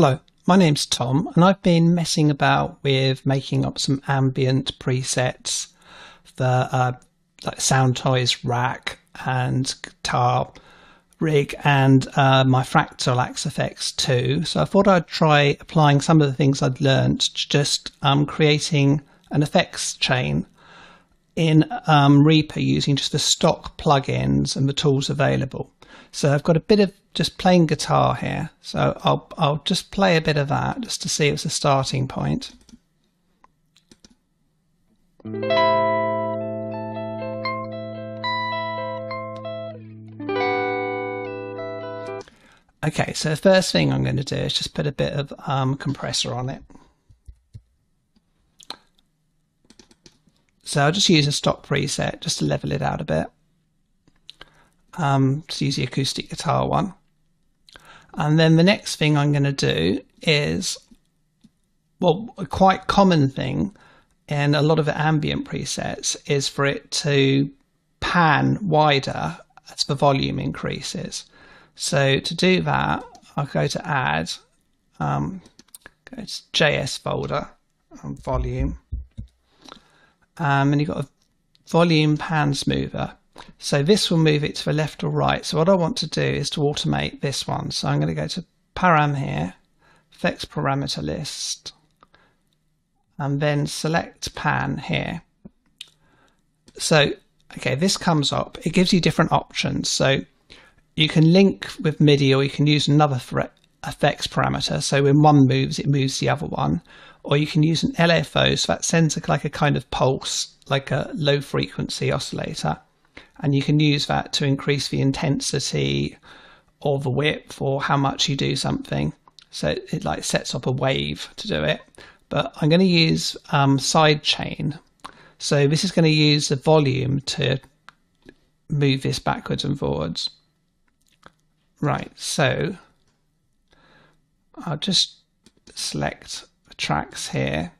Hello, my name's Tom, and I've been messing about with making up some ambient presets for uh, like Soundtoys rack and guitar rig and uh, my Fractal Axe-Fx II. So I thought I'd try applying some of the things I'd learned to just um, creating an effects chain in um, Reaper using just the stock plugins and the tools available. So I've got a bit of just plain guitar here. So I'll, I'll just play a bit of that just to see it's a starting point. Okay, so the first thing I'm going to do is just put a bit of um, compressor on it. So I'll just use a stock preset just to level it out a bit. Um, just use the acoustic guitar one. And then the next thing I'm going to do is, well, a quite common thing in a lot of ambient presets is for it to pan wider as the volume increases. So to do that, I'll go to add, um, go to JS folder, um, volume, um, and you've got a volume pan smoother. So this will move it to the left or right. So what I want to do is to automate this one. So I'm going to go to param here, effects parameter list, and then select pan here. So, okay, this comes up. It gives you different options. So you can link with MIDI or you can use another effects parameter. So when one moves, it moves the other one or you can use an LFO, so that sends a, like a kind of pulse, like a low frequency oscillator, and you can use that to increase the intensity or the width or how much you do something. So it, it like sets up a wave to do it. But I'm going to use um, sidechain. So this is going to use the volume to move this backwards and forwards. Right, so I'll just select tracks here.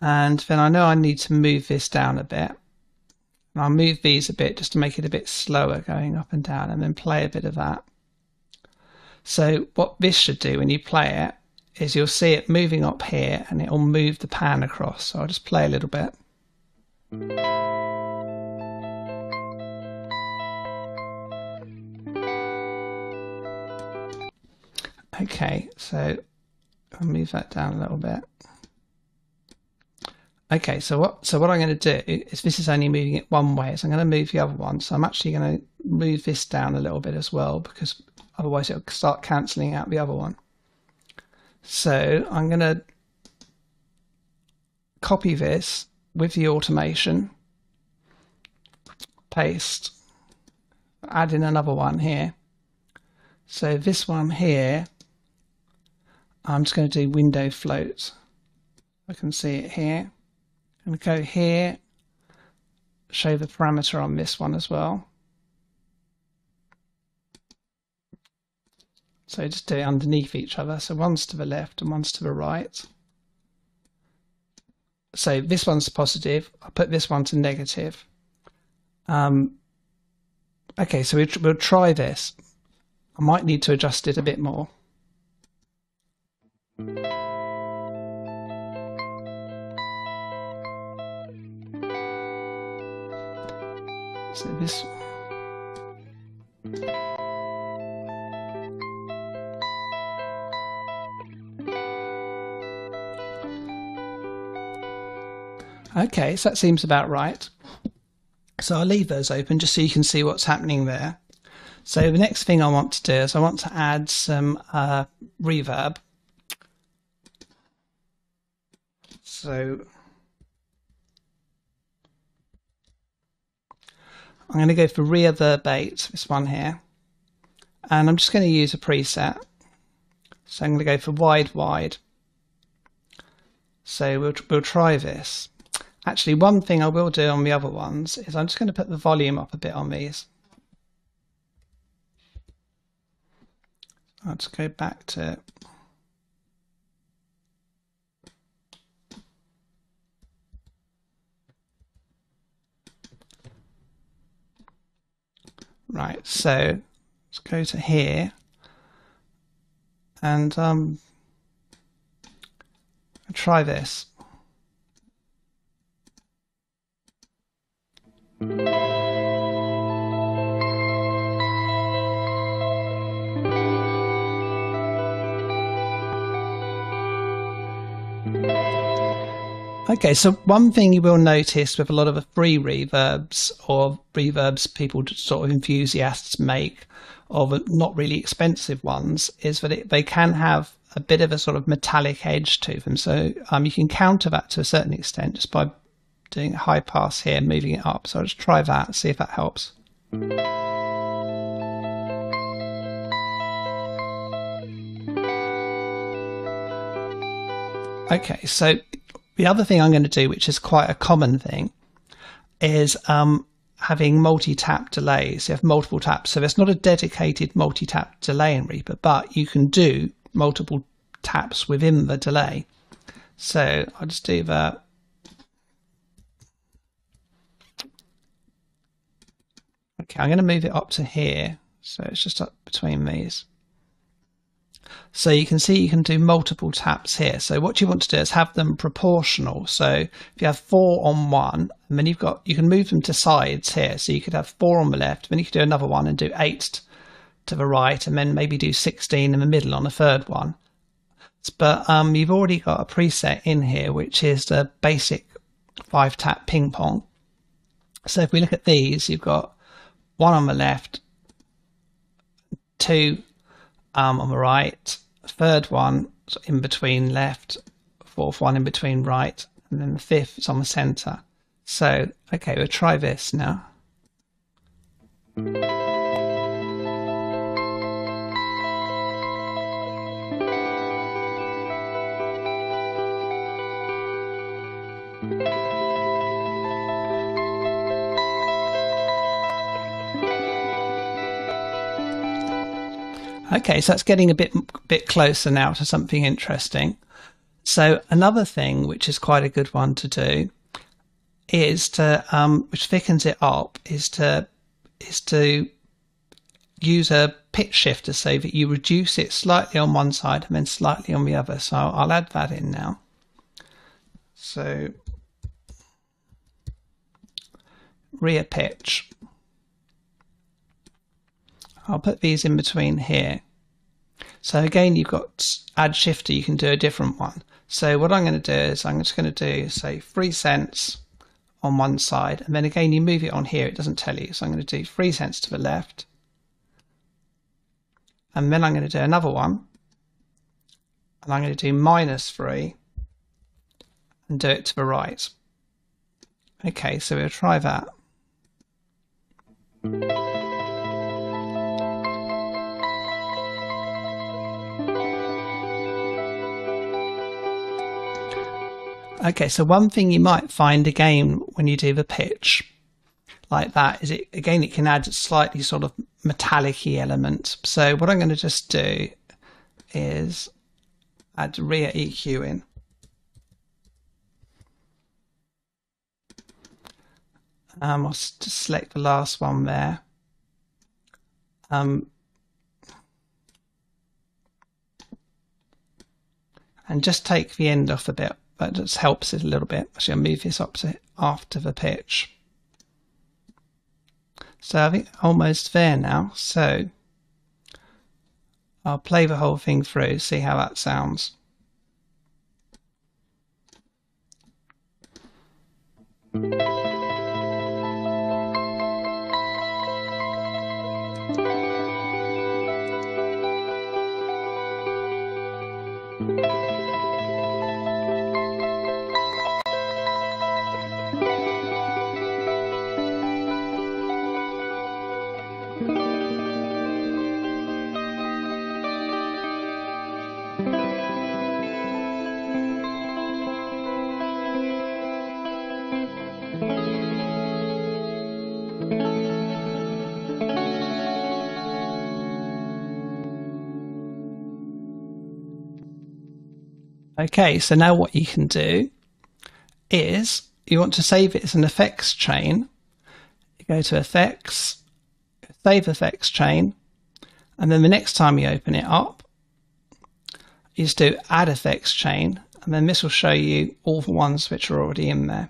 And then I know I need to move this down a bit. And I'll move these a bit just to make it a bit slower going up and down and then play a bit of that. So what this should do when you play it is you'll see it moving up here and it'll move the pan across. So I'll just play a little bit. Okay, so I'll move that down a little bit. Okay, so what so what I'm going to do is this is only moving it one way, so I'm going to move the other one. So I'm actually going to move this down a little bit as well because otherwise it'll start cancelling out the other one. So I'm going to copy this with the automation, paste, add in another one here. So this one here I'm just going to do window float. I can see it here. I'm go here, show the parameter on this one as well. So just do it underneath each other. So one's to the left and one's to the right. So this one's positive. I'll put this one to negative. Um, okay, so we'll try this. I might need to adjust it a bit more. So this Okay, so that seems about right. So I'll leave those open just so you can see what's happening there. So the next thing I want to do is I want to add some uh, reverb. So I'm going to go for ReaVerbate, this one here. And I'm just going to use a preset. So I'm going to go for wide, wide. So we'll, we'll try this. Actually, one thing I will do on the other ones is I'm just going to put the volume up a bit on these. Let's go back to Right, so let's go to here. and um, try this. Okay, so one thing you will notice with a lot of the free reverbs or reverbs people sort of enthusiasts make of not really expensive ones is that it, they can have a bit of a sort of metallic edge to them. So um, you can counter that to a certain extent just by doing a high pass here, moving it up. So I'll just try that, see if that helps. Okay, so the other thing I'm going to do, which is quite a common thing, is um, having multi-tap delays. You have multiple taps, so there's not a dedicated multi-tap delay in Reaper, but you can do multiple taps within the delay. So I'll just do that. Okay, I'm going to move it up to here. So it's just up between these. So you can see you can do multiple taps here. So what you want to do is have them proportional. So if you have four on one, and then you've got, you can move them to sides here. So you could have four on the left, then you could do another one and do eight to the right, and then maybe do 16 in the middle on a third one. But um, you've already got a preset in here, which is the basic five tap ping pong. So if we look at these, you've got one on the left, two um, on the right, third one in between left, fourth one in between right, and then the fifth is on the center. So, okay, we'll try this now. Okay, so that's getting a bit bit closer now to something interesting. So another thing, which is quite a good one to do, is to um, which thickens it up, is to is to use a pitch shifter so that you reduce it slightly on one side and then slightly on the other. So I'll add that in now. So ReaPitch. I'll put these in between here. So again, you've got add shifter, you can do a different one. So what I'm going to do is I'm just going to do, say, three cents on one side. And then again, you move it on here, it doesn't tell you. So I'm going to do three cents to the left. And then I'm going to do another one. And I'm going to do minus three and do it to the right. Okay, so we'll try that. Okay, so one thing you might find again when you do the pitch like that is it again it can add a slightly sort of metallic element. So what I'm going to just do is add ReaEQ in. Um, I'll just select the last one there. Um, and just take the end off a bit that just helps it a little bit. Actually, I'll move this up to after the pitch. So I think almost there now. So I'll play the whole thing through, see how that sounds. Okay, so now what you can do is you want to save it as an effects chain. You go to effects, save effects chain, and then the next time you open it up, is do add effects chain, and then this will show you all the ones which are already in there.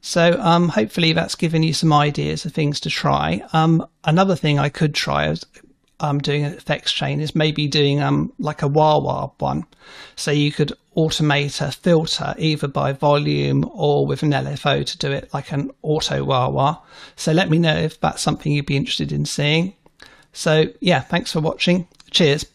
So um, hopefully that's given you some ideas of things to try. Um, another thing I could try is um, doing an effects chain is maybe doing um, like a wah wah one. So you could automate a filter either by volume or with an LFO to do it like an auto wah wah. So let me know if that's something you'd be interested in seeing. So yeah, thanks for watching. Cheers.